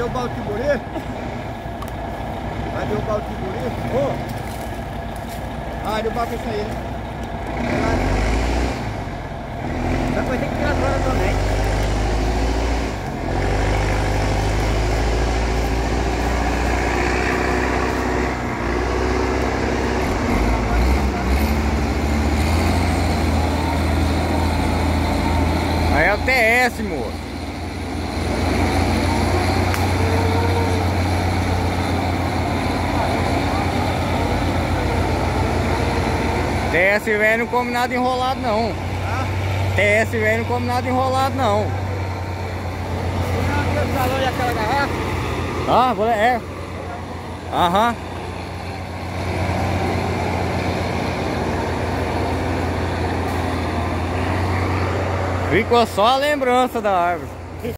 derrubar o Timuri? Vai derrubar o Timuri? Oh. Ah, deu com isso aí, né? Vai ter que tirar fora também. Aí é o moço. TS velho não come nada enrolado não. Ah, TS velho não come nada enrolado não. e aquela garrafa? Ah, é. Aham. Ficou só a lembrança da árvore.